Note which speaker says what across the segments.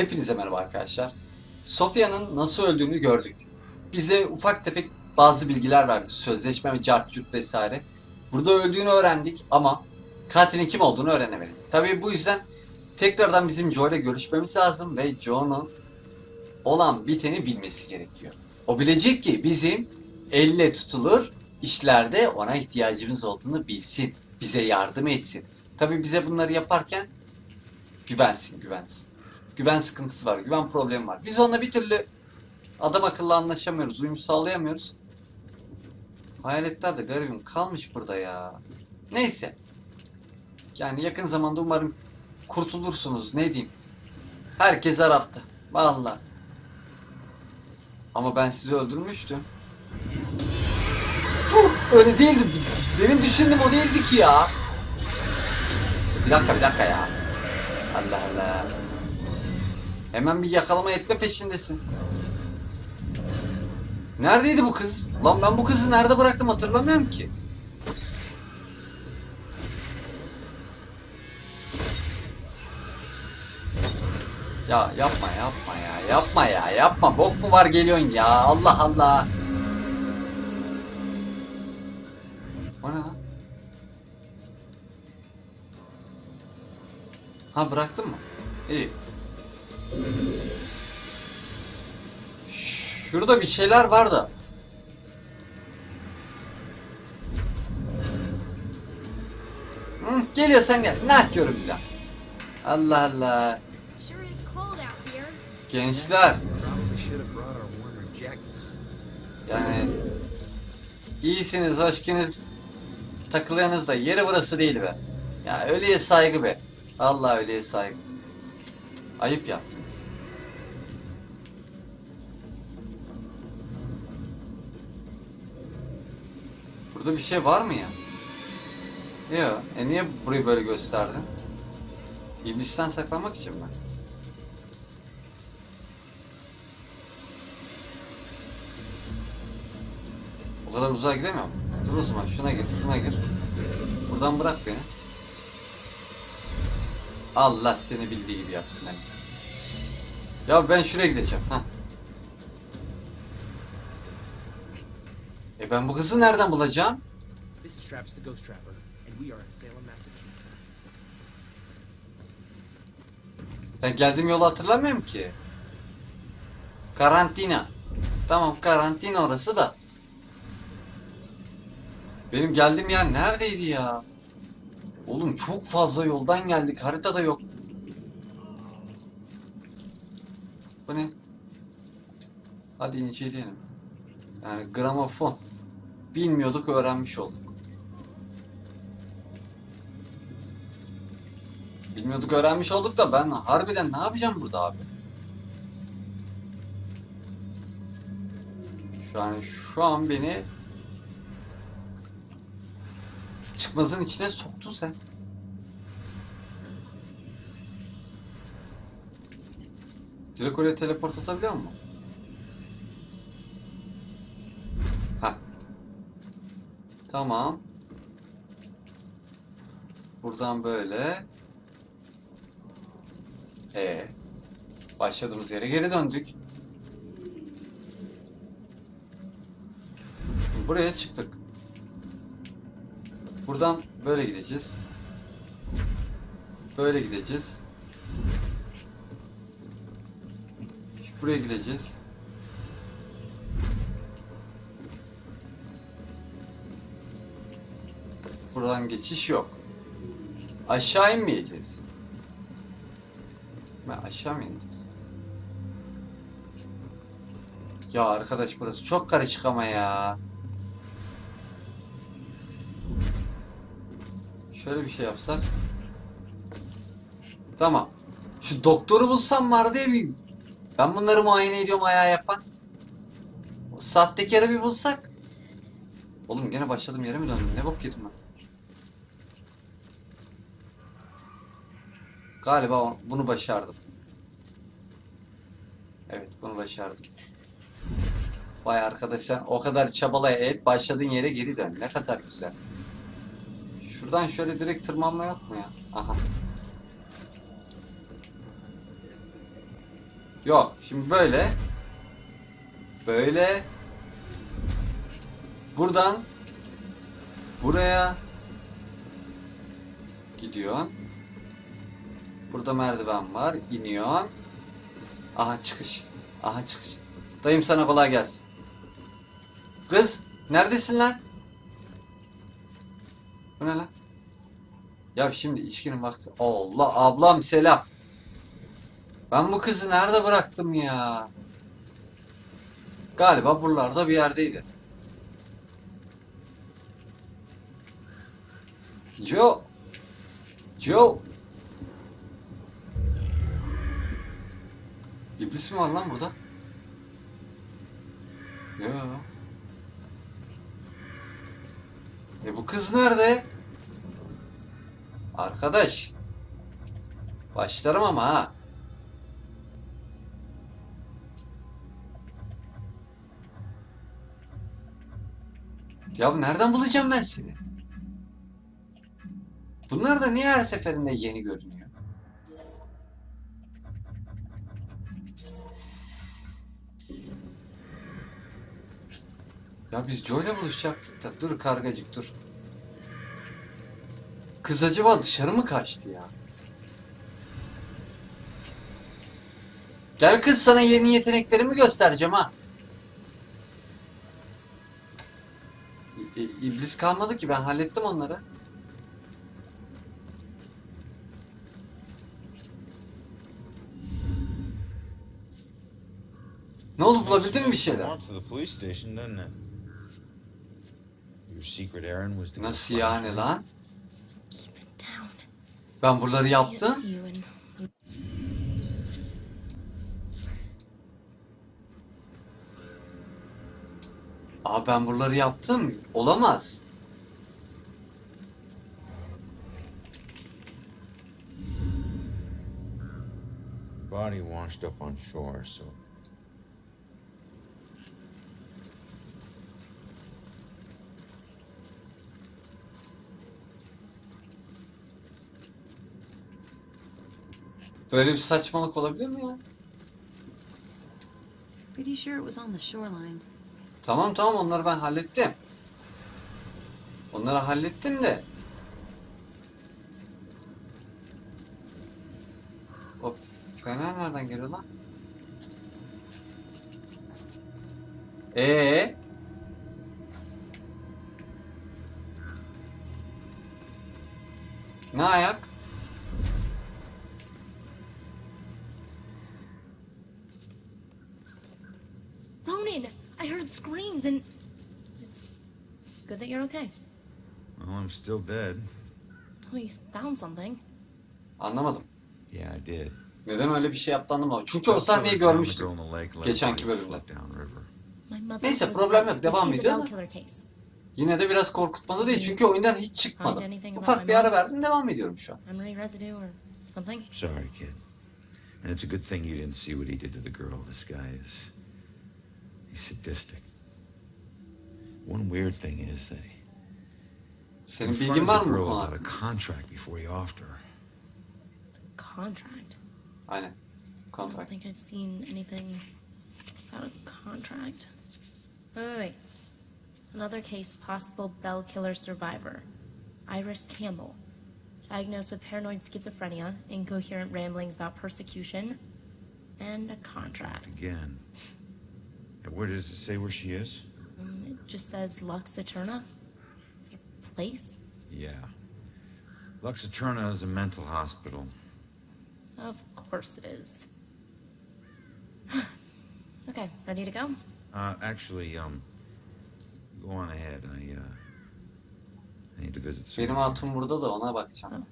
Speaker 1: Hepinize merhaba arkadaşlar. Sofya'nın nasıl öldüğünü gördük. Bize ufak tefek bazı bilgiler verdi. Sözleşme cart curt vesaire. Burada öldüğünü öğrendik ama katilin kim olduğunu öğrenemedik. Tabii bu yüzden tekrardan bizim Joe ile görüşmemiz lazım ve Joe'nun olan biteni bilmesi gerekiyor. O bilecek ki bizim elle tutulur işlerde ona ihtiyacımız olduğunu bilsin. Bize yardım etsin. Tabii bize bunları yaparken güvensin, güvensin. Güven sıkıntısı var, güven problemi var. Biz onunla bir türlü adam akıllı anlaşamıyoruz, uyum sağlayamıyoruz. Hayaletler de garibim kalmış burada ya. Neyse. Yani yakın zamanda umarım kurtulursunuz ne diyeyim. Herkes arafta. Vallahi. Ama ben sizi öldürmüştüm. Dur! Öyle değildi. Benim düşündüğüm o değildi ki ya. Bir dakika bir dakika ya. Allah Allah. Hemen bir yakalama etme peşindesin. Neredeydi bu kız? Lan ben bu kızı nerede bıraktım hatırlamıyorum ki. Ya yapma yapma ya yapma ya yapma bok mu var geliyorsun ya Allah Allah. O ne lan? Ha bıraktın mı? İyi. Şurada bir şeyler var da. Hı, geliyorsan gel. Ne yapıyorum bir daha? Allah Allah. Gençler. Yani iyisiniz, hoşkiniz, takılıyorsunuz da yeri burası değil be. Ya ölüye saygı be. Allah ölüye saygı. Ayıp yaptınız. Burada bir şey var mı ya? Yok. E niye burayı böyle gösterdin? İblisten saklanmak için mi? O kadar uzağa gidemiyorum. Dur o zaman şuna gir, şuna gir. Buradan bırak beni. Allah seni bildiği gibi yapsın hem. Ya ben şuraya gideceğim. ha. E ben bu kızı nereden bulacağım? Ben geldiğim yolu hatırlamıyorum ki. Karantina. Tamam karantina orası da. Benim geldiğim yer neredeydi ya? Oğlum çok fazla yoldan geldik. Haritada yok. Bu ne? Hadi inceleyelim. Yani gramofon. Bilmiyorduk öğrenmiş olduk. Bilmiyorduk öğrenmiş olduk da ben harbiden ne yapacağım burada abi? An şu an beni çıkmazın içine soktun sen. Direkt oraya teleport atabiliyor musun? Ha. Tamam. Buradan böyle. Ee, başladığımız yere geri döndük. Buraya çıktık. Buradan böyle gideceğiz. Böyle gideceğiz. Buraya gideceğiz. Buradan geçiş yok. Aşağı inmeyeceğiz. Ben aşağı mı ineceğiz? Ya arkadaş burası çok karışık ama ya. Şöyle bir şey yapsak. Tamam. Şu doktoru bulsam var diye bir... Ben bunları muayene ediyorum ayağı yapan. O sahtekarı bir bulsak. Oğlum gene başladım yere mi döndüm? Ne bok yedim ben? Galiba bunu başardım. Evet bunu başardım. Vay arkadaş sen o kadar çabalaya et başladığın yere geri dön. Ne kadar güzel. Şuradan şöyle direkt tırmanma yok mu ya? Aha. Yok. Şimdi böyle. Böyle. Buradan buraya gidiyorsun. Burada merdiven var. iniyorsun. Aha çıkış. Aha çıkış. Dayım sana kolay gelsin. Kız neredesin lan? Bu ne lan? Ya şimdi içkinin vakti. Allah ablam selam. Ben bu kızı nerede bıraktım ya? Galiba buralarda bir yerdeydi. Joe. Joe. İblis mi var lan burada? Yo. E bu kız nerede? Arkadaş. Başlarım ama ha. Ya nereden bulacağım ben seni? Bunlar da niye her seferinde yeni görünüyor? Ya biz Joe'yla buluşacaktık da. Dur kargacık dur. Kız acaba dışarı mı kaçtı ya? Gel kız sana yeni yeteneklerimi göstereceğim ha. İ- İblis kalmadı ki ben hallettim onları. Ne oldu bulabildin mi bir şeyler?
Speaker 2: Marked to the police station, doesn't it? Your secret errand was to get
Speaker 1: Nasıl yani lan?
Speaker 3: Keep it down.
Speaker 1: Ben buraları yaptım. Aa ben buraları yaptım. Olamaz.
Speaker 2: Body washed up on shore, so
Speaker 1: Böyle bir saçmalık olabilir mi ya?
Speaker 3: pretty sure it was on the shoreline.
Speaker 1: Tamam tamam onları ben hallettim. Onları hallettim de. O fener nereden geliyor lan? Ee? Ne ayak?
Speaker 3: That you're okay.
Speaker 2: well, I'm still dead.
Speaker 3: Oh, you found something.
Speaker 1: Anlamadım.
Speaker 2: Yeah, I did.
Speaker 1: Neden öyle bir şey yaptı anlamadım. Çünkü o sahneyi görmüştük. Geçenki bölümde. Neyse, problem yok, devam ediyor da. Yine de biraz korkutmalı değil çünkü oyundan hiç çıkmadım. Ufak bir ara verdim devam ediyorum şu an.
Speaker 3: Memory residue or something?
Speaker 2: Sorry, kid. And it's a good thing you didn't see what he did to the girl. This guy is. He's sadistic. One weird thing is that he
Speaker 1: Senin
Speaker 2: confronted
Speaker 1: bilgin var
Speaker 2: the
Speaker 1: mı bu
Speaker 2: girl
Speaker 1: konu
Speaker 2: about a
Speaker 1: hakkında?
Speaker 2: contract before he offed her.
Speaker 3: Contract.
Speaker 1: i Aynen.
Speaker 3: I don't
Speaker 1: Kontrak.
Speaker 3: think I've seen anything about a contract. Wait, wait, wait. Another case, possible Bell killer survivor. Iris Campbell. Diagnosed with paranoid schizophrenia, incoherent ramblings about persecution, and a contract.
Speaker 2: Again. And where does it say where she is?
Speaker 3: Um, it just says Lux Eterna. Is it a place?
Speaker 2: Yeah. Lux Eterna is a mental hospital.
Speaker 3: Of course it is. okay, ready to go?
Speaker 2: Uh, actually, um, go on ahead. I, uh, I need to visit
Speaker 1: Benim
Speaker 2: someone.
Speaker 1: hatun burada da ona bakacağım.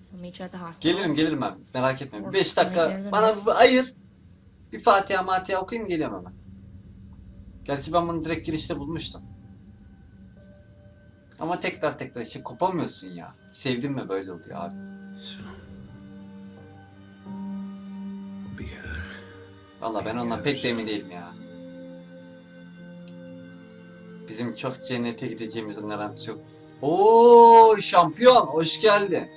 Speaker 3: So I'll meet you at the hospital.
Speaker 1: Gelirim gelirim ben. Merak etme.
Speaker 3: Or
Speaker 1: 5 dakika bana
Speaker 3: neresi?
Speaker 1: bir ayır. Bir Fatiha Matiha okuyayım geliyorum hemen. Gerçi ben bunu direkt girişte bulmuştum. Ama tekrar tekrar işte kopamıyorsun ya. Sevdim mi böyle oluyor abi. Valla ben ondan pek de emin değilim ya. Bizim çok cennete gideceğimizin garantisi yok. Oo şampiyon hoş geldin.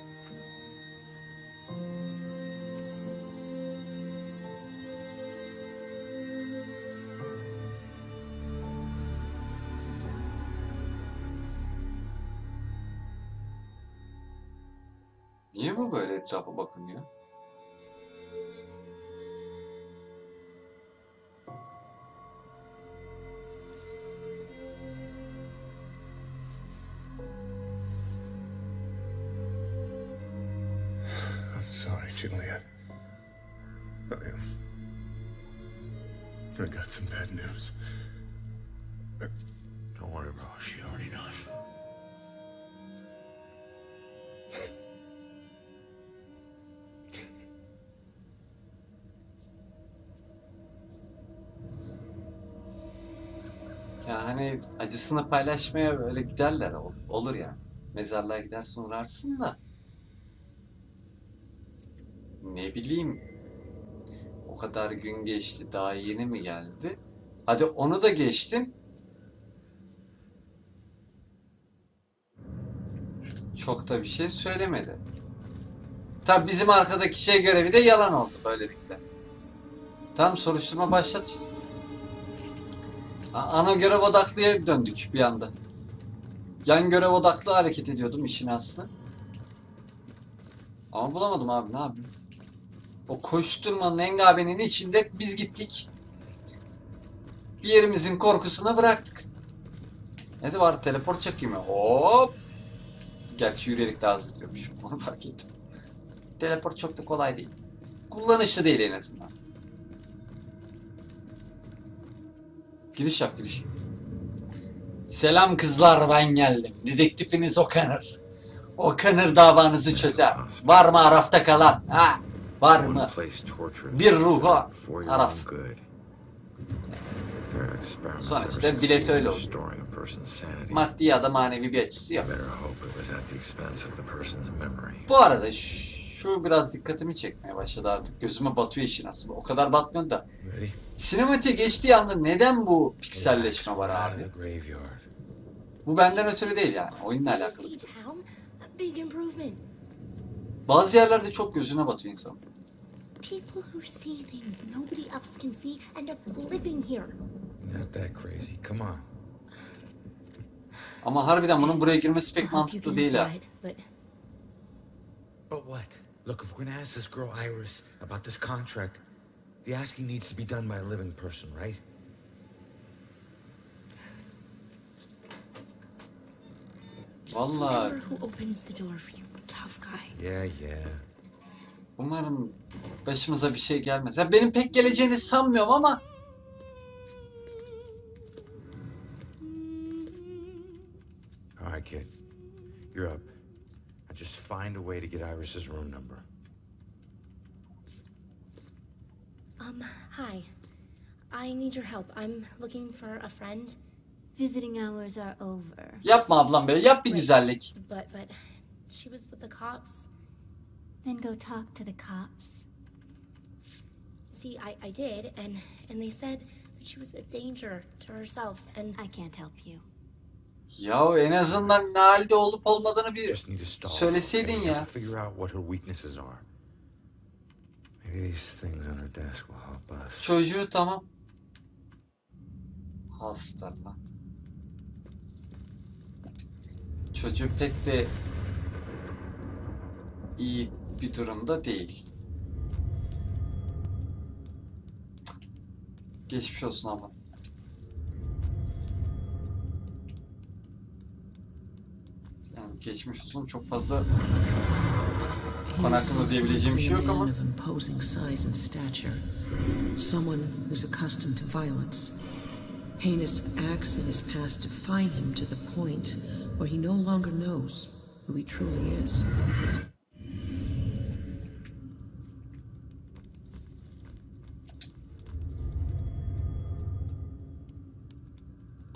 Speaker 1: Böyle etrafa?
Speaker 4: I'm sorry, Juliet. I am. I got some bad news.
Speaker 2: Don't worry, bro. She already knows.
Speaker 1: Hani acısını paylaşmaya böyle giderler. ol- Olur yani. Mezarlığa gidersin uğrarsın da. Ne bileyim. O kadar gün geçti. Daha yeni mi geldi? Hadi onu da geçtim. Çok da bir şey söylemedi. Tabi bizim arkadaki şey görevi de yalan oldu böylelikle. Tam soruşturma başlatacağız. Ana görev odaklıya döndük bir anda. Yan görev odaklı hareket ediyordum işin aslı. Ama bulamadım abi ne yapayım. O koşturmanın engabenin içinde biz gittik. Bir yerimizin korkusuna bıraktık. Ne de var teleport çakayım ya. Hop. Gerçi yürüyerek daha hızlı gidiyormuşum. Onu fark ettim. Teleport çok da kolay değil. Kullanışlı değil en azından. Giriş yap giriş. Selam kızlar ben geldim. Dedektifiniz O'Connor. O'Connor davanızı çözer. Var mı Araf'ta kalan? Ha? Var mı? Bir ruha Araf. Sonuçta bilet öyle oldu. Maddi ya da manevi bir açısı yok. Bu arada ş- şu biraz dikkatimi çekmeye başladı artık. Gözüme batıyor işin aslında. O kadar batmıyor da. Sinematiğe geçtiği anda neden bu pikselleşme var abi? Bu benden ötürü değil yani. Oyunla alakalı bir durum. Bazı yerlerde çok gözüne batıyor insan.
Speaker 3: People who see things nobody else can see end up living here.
Speaker 2: Not that crazy. Come on.
Speaker 1: Ama harbiden bunun buraya girmesi pek mantıklı değil ha.
Speaker 3: But
Speaker 2: what? Look, if we're gonna ask this girl Iris about this contract, the asking needs to be done by a living person, right?
Speaker 1: Vallahi
Speaker 3: remember who opens the door for you, tough guy.
Speaker 2: Yeah, yeah.
Speaker 1: umarım başımıza bir şey gelmez. Ya benim pek geleceğini sanmıyorum ama
Speaker 2: All right, kid. You're up. Now just find a way to get Iris's room number.
Speaker 3: Um, hi. I need your help. I'm looking for a friend,
Speaker 5: Visiting hours are over.
Speaker 1: yapma ablam be yap bir güzellik.
Speaker 3: but but she was with the cops.
Speaker 5: Then go talk to the cops.
Speaker 3: See, I, I did, and and they said that she was a danger to herself, and
Speaker 5: I can't help you.
Speaker 1: Ya en azından ne halde olup olmadığını bir
Speaker 2: Just need to stall.
Speaker 1: Söyleseydin ya.
Speaker 2: Figure out what her weaknesses are. Maybe these things on her desk will help us.
Speaker 1: çocuğu tamam. Hasta lan. Çocuğu pek de iyi bir durumda değil. Geçmiş olsun ama. Geçmiş olsun çok fazla Konu hakkında diyebileceğim bir şey yok ama.
Speaker 6: of imposing size and stature. Someone who's accustomed to violence. Heinous acts in his past define him to the point where he no longer knows who he truly is.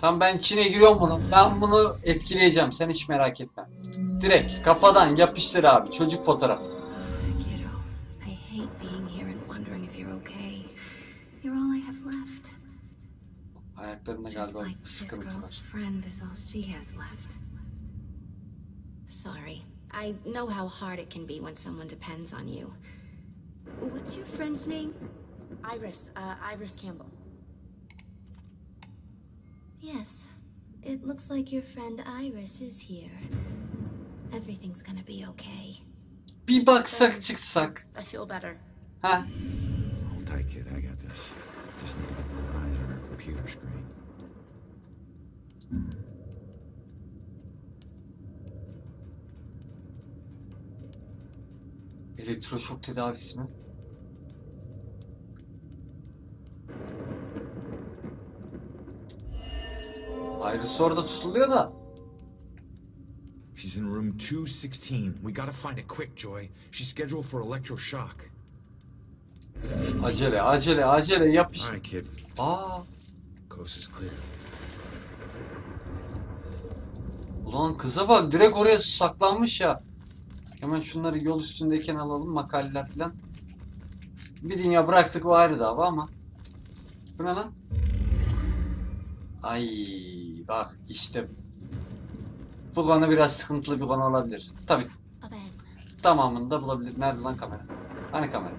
Speaker 1: Tam ben Çin'e giriyorum bunu. Ben bunu etkileyeceğim. Sen hiç merak etme. Direkt kafadan yapıştır abi. Çocuk fotoğrafı. Ayaklarında galiba bir sıkıntı var.
Speaker 5: Sorry. I know how hard it can be when someone depends on you. What's your friend's name?
Speaker 3: Iris, uh, Iris Campbell.
Speaker 5: Yes. It looks like your friend Iris is here. Everything's gonna be okay.
Speaker 1: Bir baksak çıksak.
Speaker 3: I feel better.
Speaker 1: Ha?
Speaker 2: Hold tight, kid. I got this. Just need to get my eyes on her computer screen.
Speaker 1: Elektroşok tedavisi mi? Iris orada tutuluyor da.
Speaker 7: She's in room 216. We gotta find it quick, Joy. She's scheduled for electroshock.
Speaker 1: Acele acele acele yap iş.
Speaker 7: All right, kid.
Speaker 1: Aa,
Speaker 7: Coast is clear.
Speaker 1: ulan kıza bak direkt oraya saklanmış ya. Hemen şunları yol üstündeyken alalım makaleler filan. Bir dünya bıraktık o ayrı dava ama. Bu ne lan? Ay bak işte bu konu biraz sıkıntılı bir konu olabilir. Tabi tamamını da bulabilir. Nerede lan kamera? Hani kamera?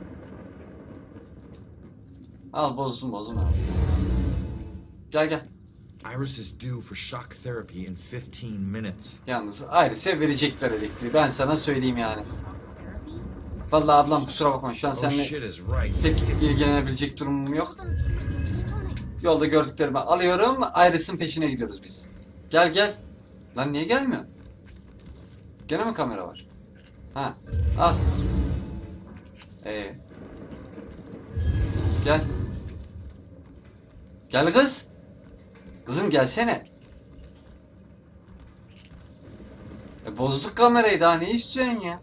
Speaker 1: Al bozdum bozdum. abi. Gel gel.
Speaker 7: Iris is due for shock therapy in 15 minutes.
Speaker 1: Yalnız Iris'e verecekler elektriği. Ben sana söyleyeyim yani. Vallahi ablam kusura bakma şu an
Speaker 7: Oh
Speaker 1: seninle pek ilgilenebilecek durumum yok. Yolda gördüklerimi alıyorum. Iris'in peşine gidiyoruz biz. Gel gel. Lan niye gelmiyor? Gene mi kamera var? Ha. Al. Ee. Gel. Gel kız. Kızım gelsene. E bozduk kamerayı daha ne istiyorsun ya?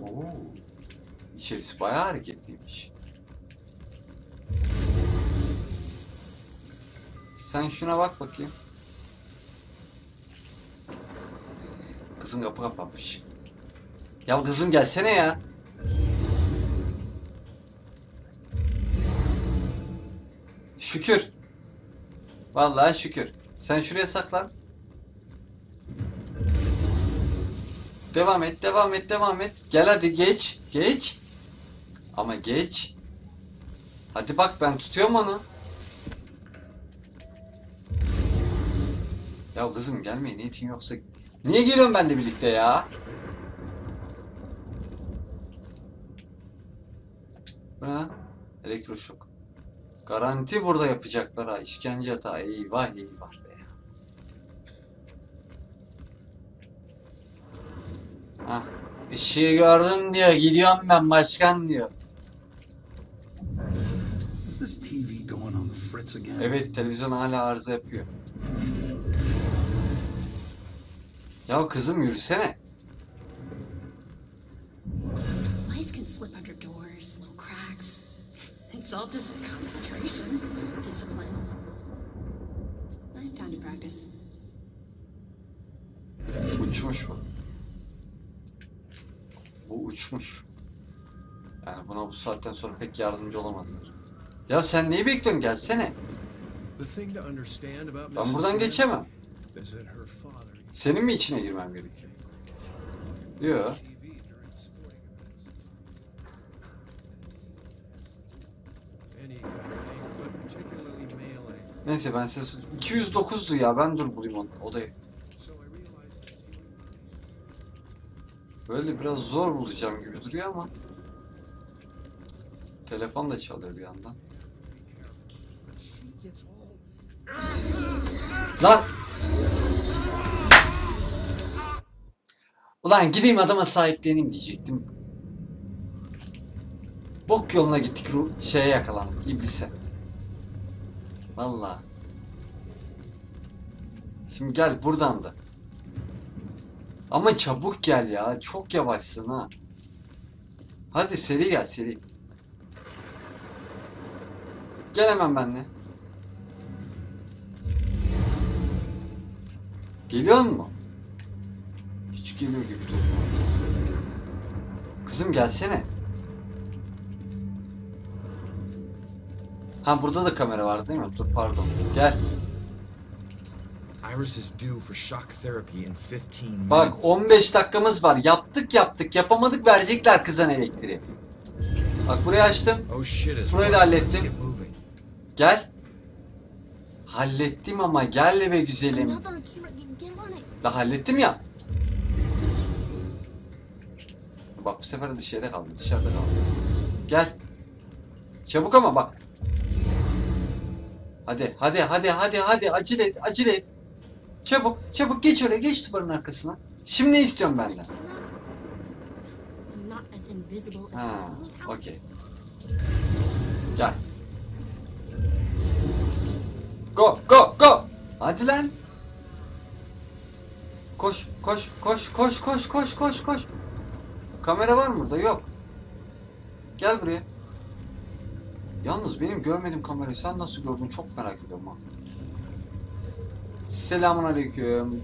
Speaker 1: Oo. İçerisi bayağı hareketliymiş. Sen şuna bak bakayım. Kızın kapı kapanmış. Ya kızım gelsene ya. Şükür. Vallahi şükür. Sen şuraya saklan. Devam et, devam et, devam et. Gel hadi geç, geç. Ama geç. Hadi bak ben tutuyorum onu. Ya kızım gelmeyin niyetin yoksa. Niye geliyorsun ben de birlikte ya? Bu ne? Elektroşok. Garanti burada yapacaklar ha. İşkence hata. Eyvah eyvah be ya. Hah. Işığı gördüm diyor. Gidiyorum ben başkan diyor. Evet televizyon hala arıza yapıyor. Ya kızım yürüsene.
Speaker 8: Mice can slip under doors, little cracks. It's all just concentration, discipline. I have time to practice.
Speaker 1: Uçmuş bu. Bu uçmuş. Yani buna bu saatten sonra pek yardımcı olamazlar. Ya sen neyi bekliyorsun gelsene. Ben buradan geçemem. Senin mi içine girmem gerekiyor? Yok. Neyse ben size 209'du ya ben dur bulayım onu odayı. Böyle biraz zor bulacağım gibi duruyor ama. Telefon da çalıyor bir yandan. Lan! Ulan gideyim adama sahipleneyim diyecektim. Bok yoluna gittik şeye yakalandık iblise. Vallahi. Şimdi gel buradan da. Ama çabuk gel ya. Çok yavaşsın ha. Hadi seri gel seri. Gel hemen benimle. Geliyor mu? Geliyor gibi durmuyor. Kızım gelsene. Ha burada da kamera var değil mi? Dur pardon. Gel.
Speaker 7: Iris is due for shock therapy in 15 minutes.
Speaker 1: Bak 15 dakikamız var. Yaptık yaptık. Yapamadık verecekler kızan elektriği. Bak burayı açtım.
Speaker 7: Oh
Speaker 1: Burayı da hallettim. Gel. Hallettim ama gel be güzelim. Da hallettim ya. Bak bu sefer de dışarıda kaldı. Dışarıda kaldı. Gel. Çabuk ama bak. Hadi hadi hadi hadi hadi acele et acele et. Çabuk çabuk geç oraya geç duvarın arkasına. Şimdi ne istiyorsun benden? Ha, okey. Gel. Go, go, go. Hadi lan. Koş, koş, koş, koş, koş, koş, koş, koş. Kamera var mı burada? Yok. Gel buraya. Yalnız benim görmediğim kamerayı sen nasıl gördün çok merak ediyorum ha. Selamun aleyküm.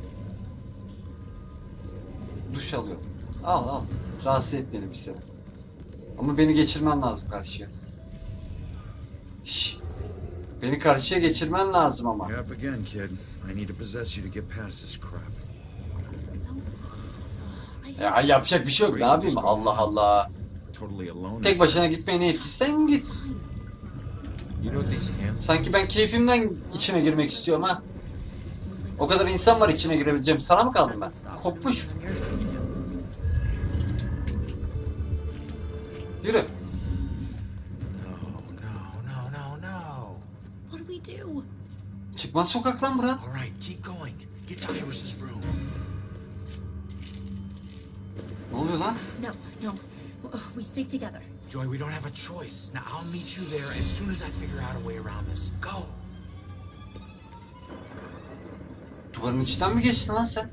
Speaker 1: Duş alıyorum. Al al. Rahatsız etmeyelim bir seni. Ama beni geçirmen lazım karşıya. Şş. Beni karşıya geçirmen lazım ama.
Speaker 2: You're again, kid. I need to possess you to get past this crap.
Speaker 1: Ya yapacak bir şey yok. Ne yapayım? Allah Allah. Tek başına gitmeye git.
Speaker 2: Know these hands?
Speaker 1: Sanki ben keyfimden içine girmek istiyorum ha. O kadar insan var içine girebileceğim. Sana mı kaldım ben? Kopmuş. Yürü.
Speaker 7: No, no, no, no, no.
Speaker 3: What do we do?
Speaker 1: Çıkmaz sokak lan bura.
Speaker 3: We stick together.
Speaker 7: Joy, we don't have a choice. Now I'll meet you there as soon as I figure out a way around this. Go.
Speaker 1: Duvarın içinden mi geçtin lan sen?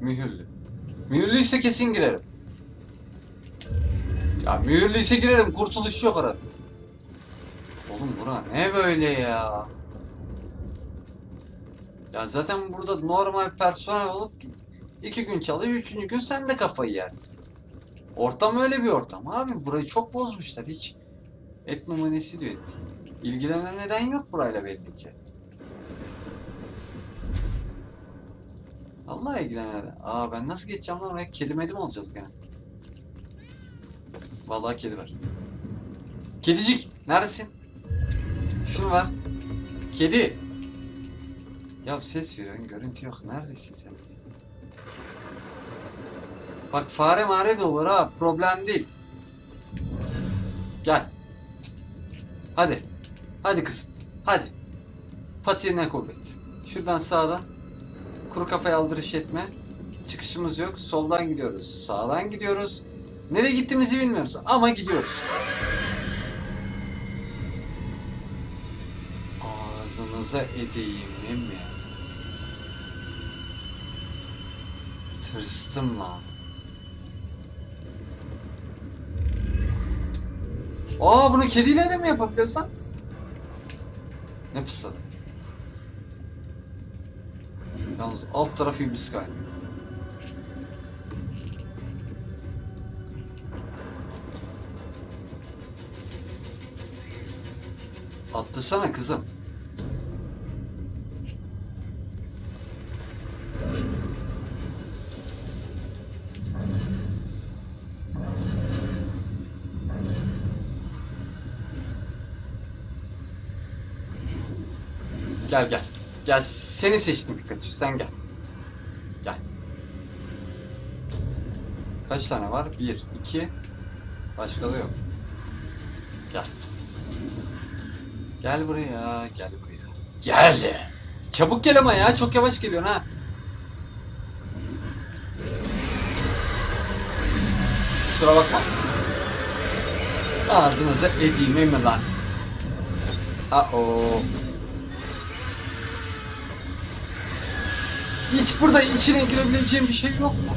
Speaker 1: Mühürlü. Mühürlüyse kesin girerim. Ya mühürlüyse girerim. Kurtuluş yok arada. Oğlum bura ne böyle ya? Ya zaten burada normal personel olup iki gün çalıyor, üçüncü gün sen de kafayı yersin. Ortam öyle bir ortam abi. Burayı çok bozmuşlar. Hiç et numunesi diyor. İlgilenen neden yok burayla belli ki. Allah ilgilenen. Aa ben nasıl geçeceğim lan oraya? Kedi medi mi olacağız gene? Vallahi kedi var. Kedicik neredesin? Şunu var. Kedi. Ya ses veriyorsun görüntü yok. Neredesin sen? Bak fare mare de olur ha. Problem değil. Gel. Hadi. Hadi kızım. Hadi. Patiğine kuvvet. Şuradan sağdan. Kuru kafaya aldırış etme. Çıkışımız yok. Soldan gidiyoruz. Sağdan gidiyoruz. Nereye gittiğimizi bilmiyoruz ama gidiyoruz. Ağzınıza edeyim mi? Tırstım lan. Aa bunu kediyle de mi yapabiliyoruz lan? Ne pısladı? Yalnız alt tarafı iblis galiba. Atlasana kızım. Gel gel. Gel seni seçtim Pikachu sen gel. Gel. Kaç tane var? Bir, iki. Başka da yok. Gel. Gel buraya, gel buraya. Gel. Çabuk gel ama ya, çok yavaş geliyorsun ha. Kusura bakma. Ağzınıza edeyim mi lan? Uh-oh. Hiç burada içine girebileceğim bir şey yok mu?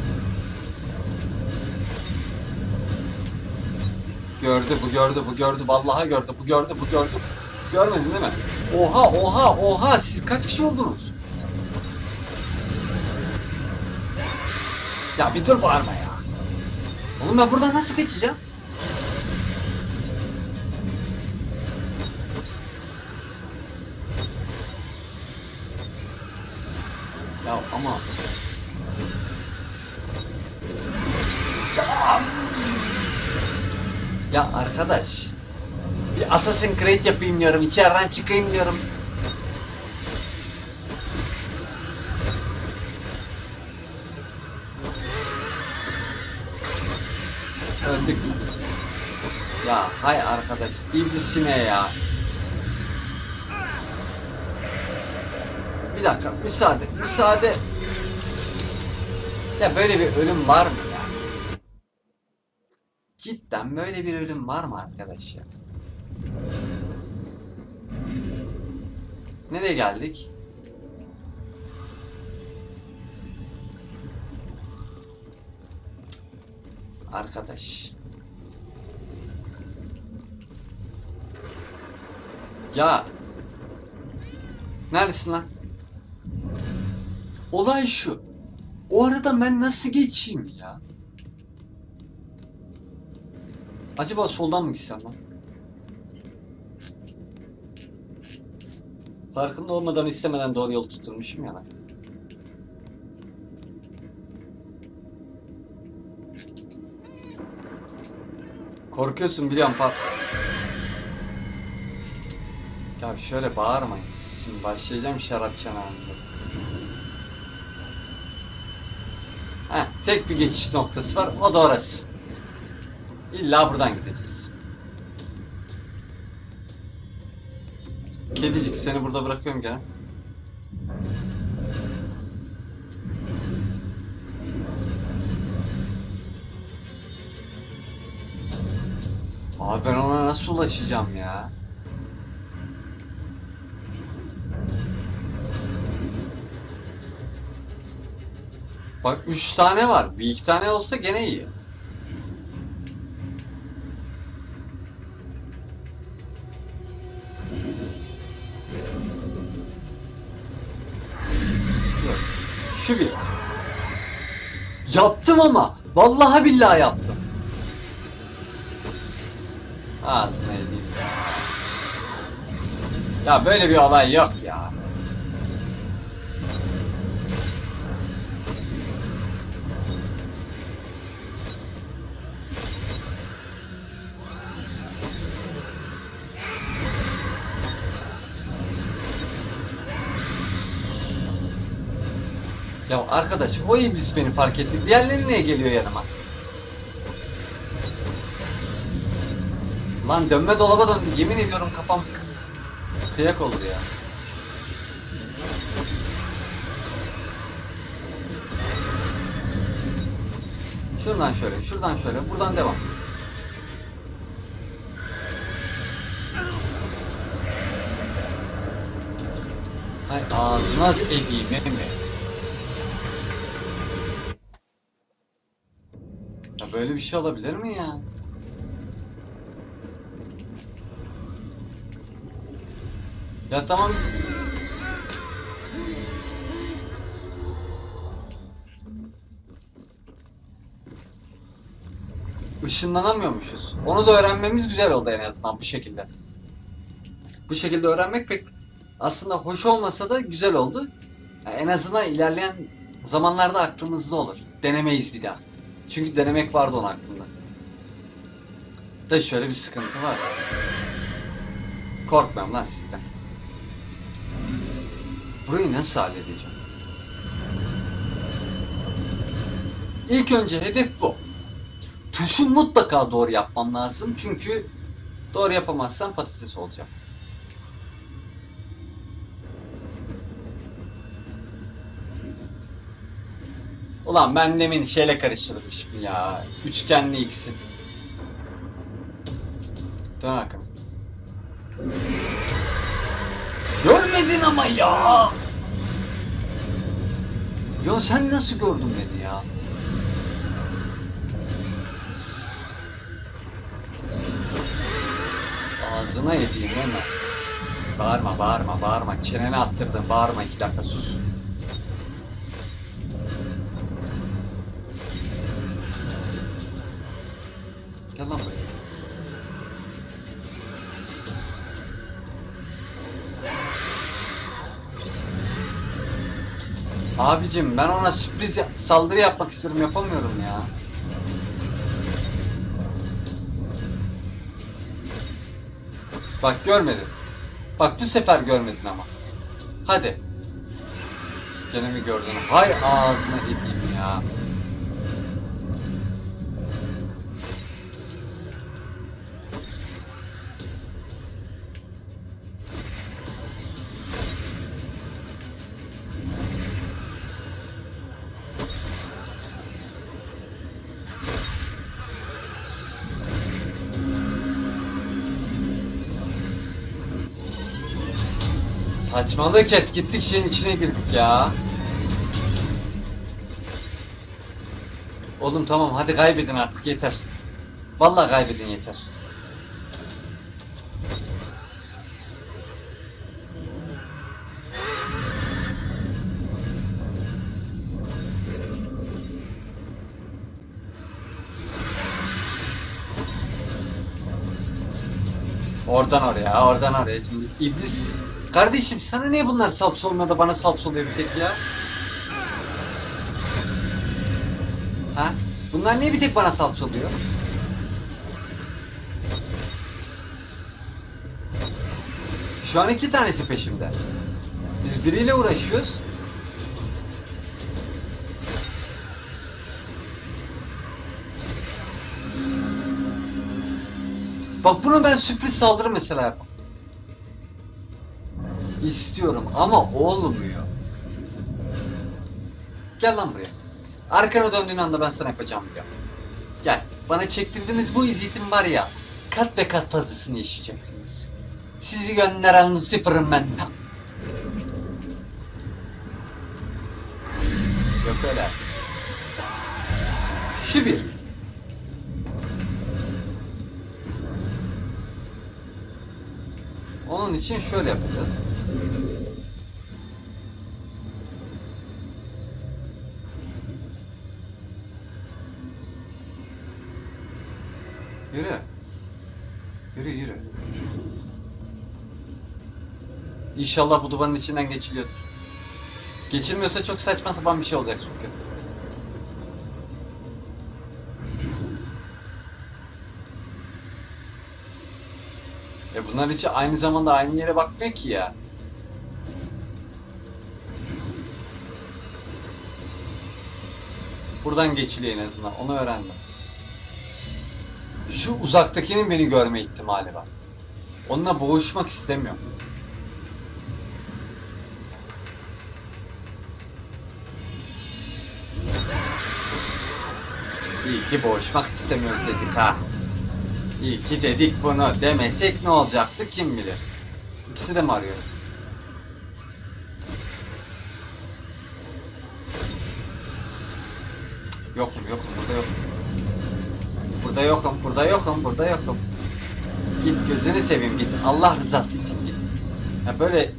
Speaker 1: Gördü bu gördü bu gördü vallahi gördü bu gördü bu gördü. Görmedin değil mi? Oha oha oha siz kaç kişi oldunuz? Ya bir dur bağırma ya. Oğlum ben buradan nasıl geçeceğim? arkadaş. Bir Assassin's Creed yapayım diyorum. içeriden çıkayım diyorum. Öldük? Ya hay arkadaş. İblisine ya. Bir dakika. Müsaade. Müsaade. Ya böyle bir ölüm var mı? Cidden böyle bir ölüm var mı arkadaş ya? Nereye geldik? Arkadaş. Ya. Neredesin lan? Olay şu. O arada ben nasıl geçeyim ya? Acaba soldan mı gitsem lan? Farkında olmadan istemeden doğru yol tutturmuşum ya lan. Korkuyorsun biliyorum Pat. Ya şöyle bağırmayın. Şimdi başlayacağım şarap çanağında. Heh, tek bir geçiş noktası var. O da orası. İlla buradan gideceğiz. Kedicik seni burada bırakıyorum gene. Abi ben ona nasıl ulaşacağım ya? Bak üç tane var. Bir iki tane olsa gene iyi. Yaptım ama. Vallahi billahi yaptım. Ağzına edeyim. Ya böyle bir olay yok ya. Arkadaş o iblis beni fark etti. Diğerleri niye geliyor yanıma? Lan dönme dolaba döndü. Yemin ediyorum kafam kı- kıyak oldu ya. Şuradan şöyle, şuradan şöyle, buradan devam. Hay ağzına edeyim mi? Böyle bir şey olabilir mi ya? Ya tamam. Işınlanamıyormuşuz. Onu da öğrenmemiz güzel oldu en azından bu şekilde. Bu şekilde öğrenmek pek aslında hoş olmasa da güzel oldu. Ya en azından ilerleyen zamanlarda aklımızda olur. Denemeyiz bir daha. Çünkü denemek vardı onun aklında. Da şöyle bir sıkıntı var. Korkmam lan sizden. Burayı nasıl halledeceğim? İlk önce hedef bu. Tuşu mutlaka doğru yapmam lazım çünkü doğru yapamazsam patates olacağım. Ulan ben demin şeyle karıştırmışım ya. Üçgenli ikisi. Dön arkama. Görmedin ama ya. Ya sen nasıl gördün beni ya? Ağzına yediğim hemen. Bağırma bağırma bağırma. Çeneni attırdın bağırma iki dakika sus. Gel lan buraya. Abicim ben ona sürpriz saldırı yapmak istiyorum yapamıyorum ya. Bak görmedin. Bak bu sefer görmedin ama. Hadi. Gene mi gördün? Hay ağzına edeyim ya. Saçmalığı kes gittik şeyin içine girdik ya. Oğlum tamam hadi kaybedin artık yeter. Vallahi kaybedin yeter. Oradan oraya, oradan oraya. Şimdi iblis. Kardeşim sana niye bunlar salça da bana salça oluyor bir tek ya? Ha? Bunlar niye bir tek bana salça oluyor? Şu an iki tanesi peşimde. Biz biriyle uğraşıyoruz. Bak bunu ben sürpriz saldırı mesela yapmam. İstiyorum ama olmuyor. Gel lan buraya. Arkana döndüğün anda ben sana yapacağım diyor. Gel. Bana çektirdiğiniz bu iziyetin var ya. Kat ve kat fazlasını yaşayacaksınız. Sizi gönderen Lucifer'ım ben. Ta- Yok öyle. Şu bir. Onun için şöyle yapacağız. Yürü. Yürü yürü. İnşallah bu duvarın içinden geçiliyordur. Geçilmiyorsa çok saçma sapan bir şey olacak çünkü. Bunlar hiç aynı zamanda aynı yere bakmıyor ki ya. Buradan geçiliyor en azından. Onu öğrendim. Şu uzaktakinin beni görme ihtimali var. Onunla boğuşmak istemiyorum. İyi ki boğuşmak istemiyoruz dedik ha. İyi ki dedik bunu demesek ne olacaktı kim bilir. İkisi de mi arıyor? Yokum yokum burada yokum. Burada yokum burada yokum burada yokum. Git gözünü seveyim git. Allah rızası için git. Ya böyle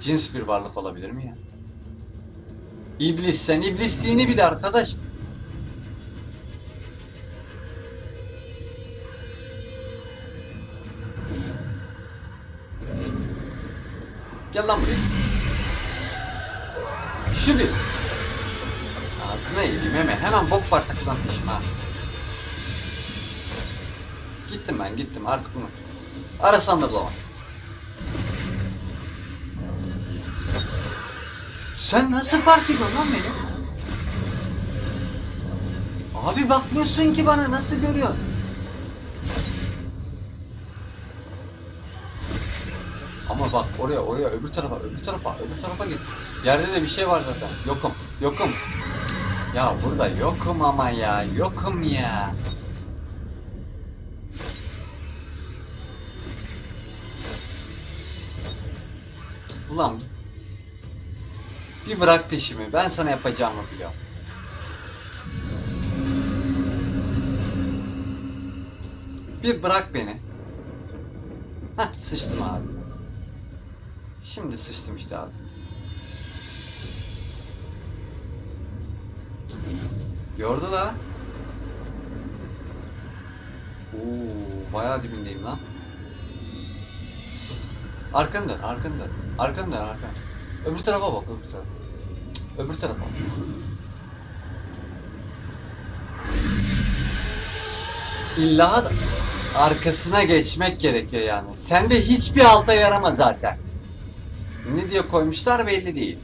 Speaker 1: cins bir varlık olabilir mi ya? İblis sen iblisliğini bil arkadaş. Gel lan buraya. Şu bir. Ağzına eğileyim hemen. Hemen bok var takılan peşime. Gittim ben gittim artık bunu. Arasan da bulamam. Sen nasıl fark ediyorsun lan beni? Abi bakmıyorsun ki bana nasıl görüyorsun? Ama bak oraya oraya öbür tarafa öbür tarafa öbür tarafa git. Yerde de bir şey var zaten. Yokum yokum. Ya burada yokum ama ya yokum ya. Ulan bir bırak peşimi. Ben sana yapacağımı biliyorum. Bir bırak beni. Heh sıçtım abi. Şimdi sıçtım işte ağzına. Yordu la. Oo, bayağı dibindeyim lan. Arkanı dön, arkanı dön. Arkanı dön, arkanı. Öbür tarafa bak, öbür tarafa. Öbür tarafa. İlla arkasına geçmek gerekiyor yani. Sende hiçbir alta yarama zaten. Ne diye koymuşlar belli değil.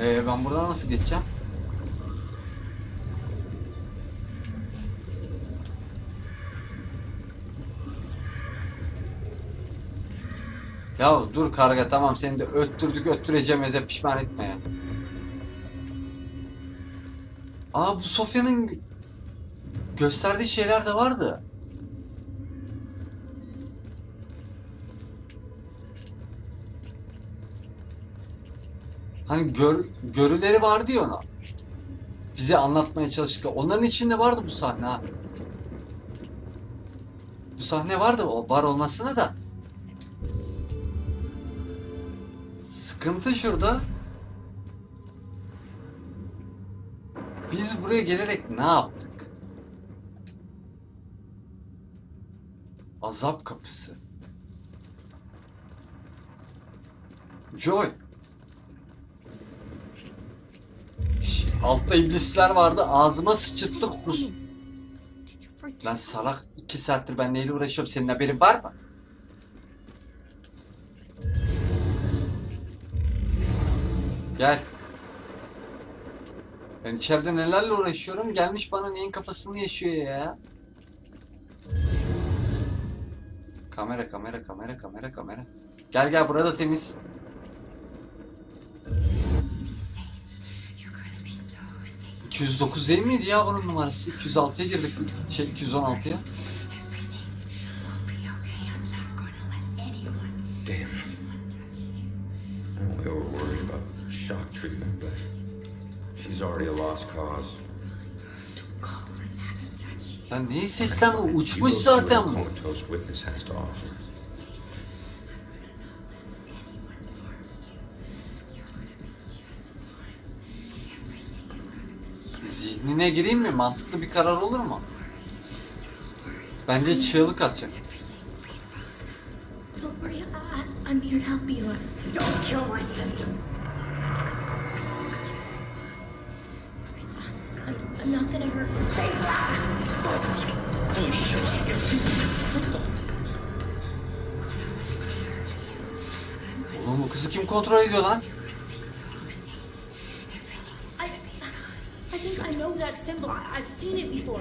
Speaker 1: Ee, ben buradan nasıl geçeceğim? Ya dur karga tamam seni de öttürdük öttüreceğimize pişman etme ya. Aa bu Sofya'nın gö- gösterdiği şeyler de vardı. Hani gör, görüleri vardı ya ona. Bize anlatmaya çalıştık. Onların içinde vardı bu sahne ha. Bu sahne vardı o bar olmasına da. Sıkıntı şurada. Biz buraya gelerek ne yaptık? Azap kapısı. Joy. Şş, Altta iblisler vardı. Ağzıma sıçırttı kus. Lan salak iki saattir ben neyle uğraşıyorum senin haberin var mı? Gel. Ben içeride nelerle uğraşıyorum gelmiş bana neyin kafasını yaşıyor ya. Kamera kamera kamera kamera kamera. Gel gel burada temiz.
Speaker 5: You're gonna be so safe.
Speaker 1: 209 değil miydi ya bunun numarası? 206'ya girdik biz. Şey 216'ya.
Speaker 5: That touchy.
Speaker 1: Lan neyi seslenme uçmuş zaten bu.
Speaker 2: comatose witness has to offer.
Speaker 1: Zihnine gireyim mi? Mantıklı bir karar olur mu? Bence çığlık atacak.
Speaker 3: Don't worry, I- I'm here to help you.
Speaker 8: Don't kill my sister.
Speaker 3: Not gonna hurt you.
Speaker 1: Oğlum bu kızı kim kontrol ediyor lan?
Speaker 3: I, I think I know that symbol. I've seen it before.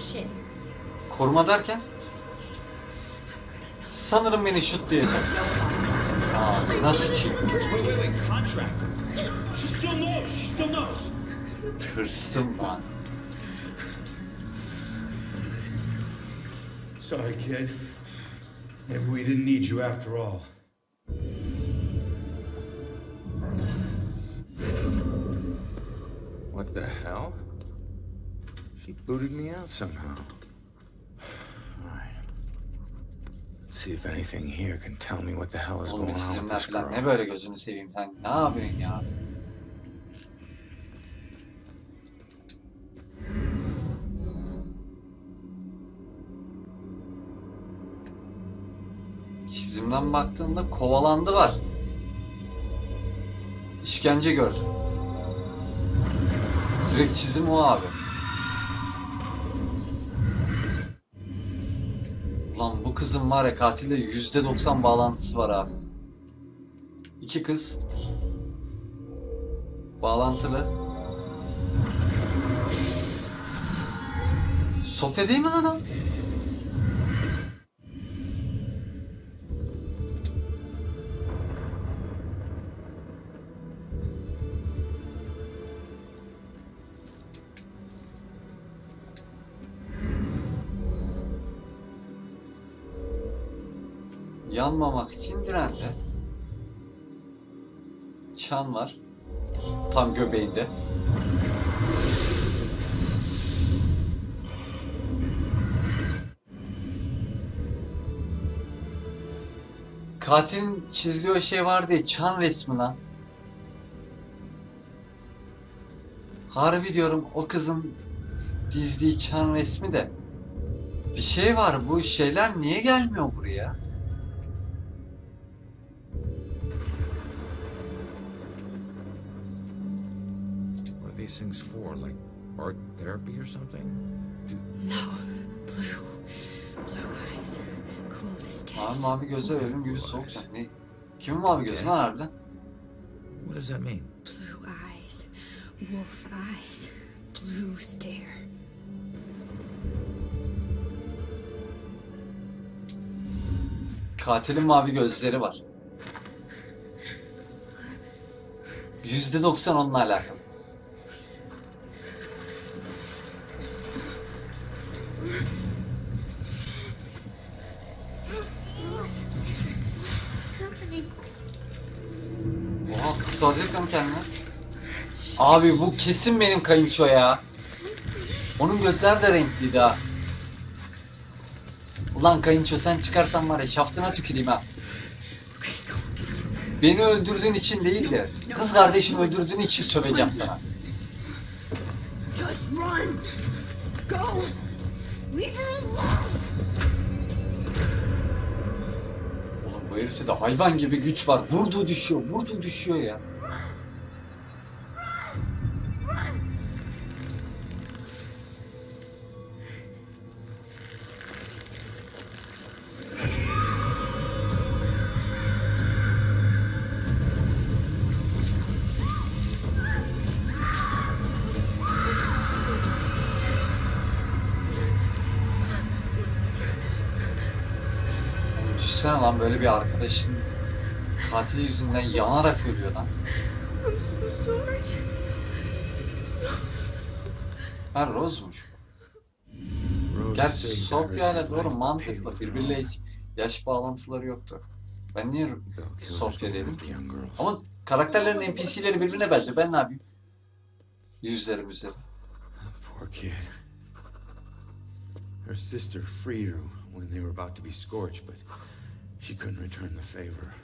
Speaker 3: Protection.
Speaker 1: Koruma derken? Sanırım beni şutlayacak. Ağzına sıçayım. Tırstım lan.
Speaker 9: Sorry, kid. Maybe we didn't need you after all.
Speaker 2: What the hell? She booted me out somehow. Let's see if anything here can tell me what the hell is
Speaker 1: Oğlum
Speaker 2: going on with this
Speaker 1: falan ne
Speaker 2: girl.
Speaker 1: böyle gözünü seveyim sen ne yapıyorsun ya? Çizimden baktığında kovalandı var. İşkence gördü. Direkt çizim o abi. Kızın var ya katille yüzde doksan bağlantısı var abi. İki kız. Bağlantılı. Sofya değil mi lan o? Yanmamak için direndi. Çan var. Tam göbeğinde. Katilin çizdiği şey vardı ya, çan resmi lan. Harbi diyorum o kızın dizdiği çan resmi de. Bir şey var bu şeyler niye gelmiyor buraya?
Speaker 7: These things for? Like art therapy or something? Do,
Speaker 5: No. Blue. Blue eyes. Cold as death.
Speaker 1: Mavi mavi gözler ölüm gibi soğuk can. Ne? Kimin mavi gözü lan harbiden?
Speaker 2: What does that mean?
Speaker 5: Blue eyes. Wolf eyes. Blue stare.
Speaker 1: Katilin mavi gözleri var. Yüzde doksan onunla alakalı. Abi bu kesin benim kayınço ya. Onun gözler de renkliydi ha. Ulan kayınço sen çıkarsan var ya şaftına tüküreyim ha. Beni öldürdüğün için değil de kız kardeşini öldürdüğün için söveceğim sana. Oğlum bu herifte de hayvan gibi güç var. Vurduğu düşüyor, vurduğu düşüyor ya. Düşünsene lan böyle bir arkadaşın katil yüzünden yanarak ölüyor lan.
Speaker 5: I'm so sorry.
Speaker 1: Ha Rose'muş.
Speaker 2: Rose
Speaker 1: Gerçi
Speaker 2: saved
Speaker 1: Sofya ile doğru mantıklı. Birbiriyle hiç yaş bağlantıları yoktu. Ben niye Sofya dedim ki? Ama karakterlerin NPC'leri birbirine benziyor. Ben ne yapayım? Yüzleri yüzleri.
Speaker 2: Poor kid. Her sister freed her when they were about to be scorched, but she couldn't return the favor.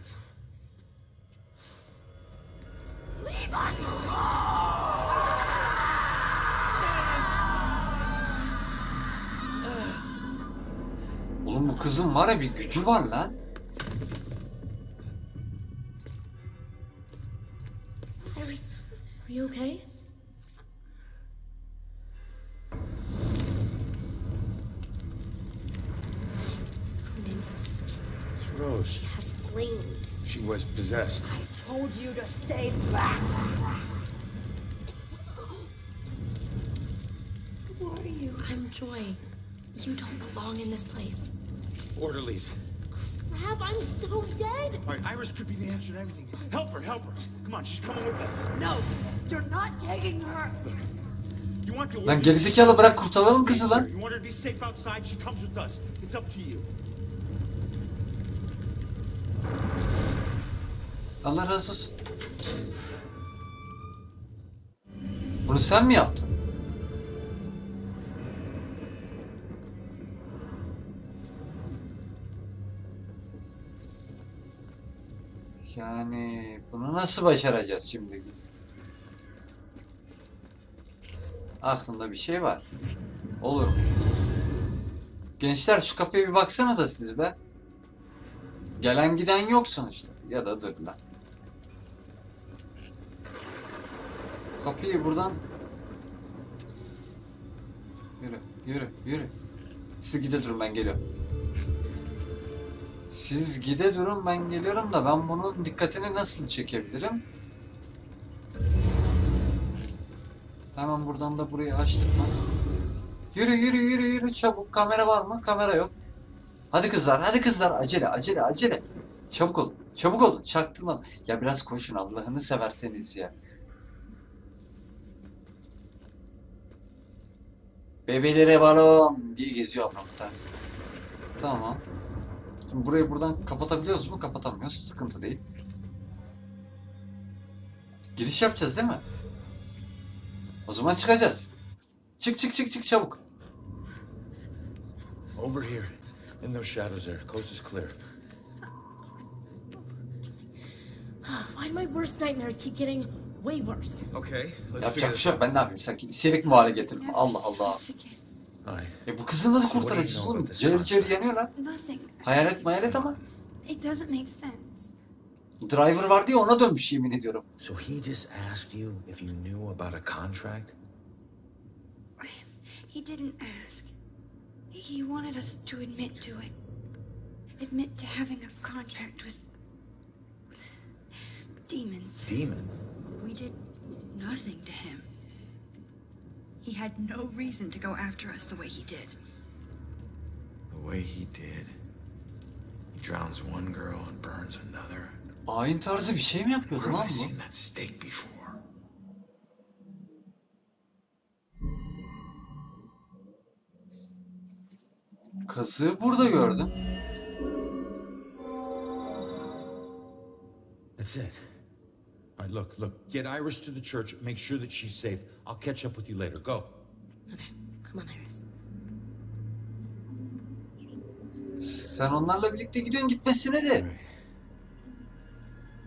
Speaker 1: Oğlum bu kızın var ya bir gücü var lan.
Speaker 3: Iris, are you okay?
Speaker 2: It's Rose.
Speaker 8: Has flames.
Speaker 2: She was possessed.
Speaker 5: I told you to stay back. Who are you?
Speaker 3: I'm Joy. You don't belong in this place.
Speaker 7: Orderlies.
Speaker 8: Crap, I'm so dead!
Speaker 7: All right, Iris could be the answer to everything. Help her, help her. Come on, she's coming with us.
Speaker 5: No, you're not taking her.
Speaker 7: You want the
Speaker 1: Lan
Speaker 7: orderlies-
Speaker 1: gerizekalı bırak kurtaralım kızı lan.
Speaker 7: You want her to be safe outside? She comes with us. It's up to you.
Speaker 1: Allah razı olsun. Bunu sen mi yaptın? Yani bunu nasıl başaracağız şimdi? Aklımda bir şey var. Olur mu? Gençler şu kapıya bir baksanıza siz be. Gelen giden yok sonuçta. Ya da dur lan. Kapıyı buradan... Yürü, yürü, yürü. Siz gide durun ben geliyorum. Siz gide durun ben geliyorum da ben bunun dikkatini nasıl çekebilirim? Hemen buradan da burayı açtık lan. Yürü yürü yürü yürü çabuk kamera var mı? Kamera yok. Hadi kızlar hadi kızlar acele acele acele. Çabuk olun çabuk olun çaktırmadan. Ya biraz koşun Allah'ını severseniz ya. Bebelere balon diye geziyor ablam bir tanesi. Tamam. Şimdi burayı buradan kapatabiliyoruz mu? Kapatamıyoruz. Sıkıntı değil. Giriş yapacağız değil mi? O zaman çıkacağız. Çık çık çık çık çabuk.
Speaker 2: Over here. In those shadows there. Coast is clear.
Speaker 3: Why do my worst nightmares keep getting way worse?
Speaker 7: Okay, let's
Speaker 1: Yapacak bir şey yok. Ben ne yapayım? Sanki isteyerek mi hale getirdim? Allah Allah.
Speaker 2: All right.
Speaker 1: E bu kızı nasıl kurtaracağız oğlum? Cayır
Speaker 2: contract?
Speaker 1: cayır yanıyor lan. Hayalet mayalet ama.
Speaker 5: It doesn't make sense.
Speaker 1: Driver var diye ona dönmüş yemin ediyorum.
Speaker 2: So he just asked you if you knew about a contract?
Speaker 5: He didn't ask. He wanted us to admit to it. Admit to having a contract with.
Speaker 10: Demons.
Speaker 7: Demon?
Speaker 10: We did nothing to him. He had no reason to go after us the way he did.
Speaker 7: The way he did. He drowns one girl and burns another.
Speaker 1: Ayin tarzı bir şey mi yapıyordu lan
Speaker 7: have I
Speaker 1: bu?
Speaker 7: seen that stake before?
Speaker 1: Kazığı burada gördüm.
Speaker 2: That's it. All right, look, look. Get Iris to the church. Make sure that she's safe. I'll catch up with you later. Go.
Speaker 3: Okay, come on, Iris.
Speaker 1: Sen onlarla birlikte gidiyorsun gitmesine de.
Speaker 9: Right.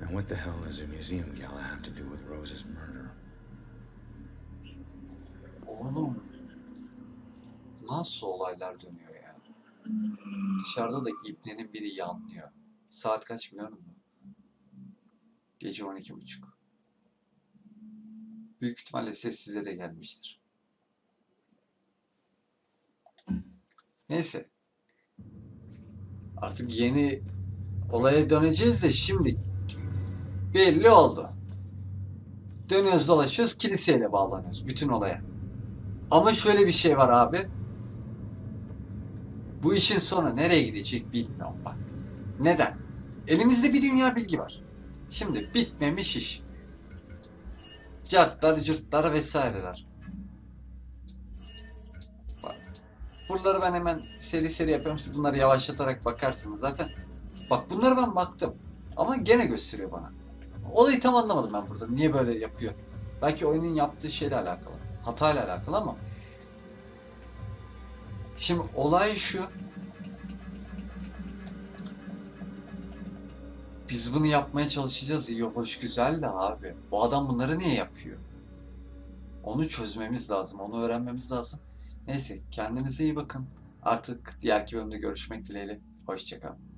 Speaker 9: Now, what the hell does a museum gala have to do with Rose's murder?
Speaker 1: Oğlum. Nasıl olaylar dönüyor ya? Dışarıda da İbne'nin biri yanlıyor. Saat kaç biliyor musun? Gece 12.30. Büyük ihtimalle ses size de gelmiştir. Neyse. Artık yeni olaya döneceğiz de şimdi belli oldu. Dönüyoruz dolaşıyoruz kiliseyle bağlanıyoruz bütün olaya. Ama şöyle bir şey var abi. Bu işin sonu nereye gidecek bilmiyorum bak. Neden? Elimizde bir dünya bilgi var. Şimdi bitmemiş iş. Cartlar, cırtlar vesaireler. Bak. Buraları ben hemen seri seri yapıyorum. Siz bunları yavaşlatarak bakarsınız. Zaten bak bunları ben baktım. Ama gene gösteriyor bana. Olayı tam anlamadım ben burada. Niye böyle yapıyor? Belki oyunun yaptığı şeyle alakalı. Hatayla alakalı ama Şimdi olay şu. Biz bunu yapmaya çalışacağız. İyi hoş güzel de abi. Bu adam bunları niye yapıyor? Onu çözmemiz lazım. Onu öğrenmemiz lazım. Neyse kendinize iyi bakın. Artık diğer bölümde görüşmek dileğiyle. Hoşçakalın.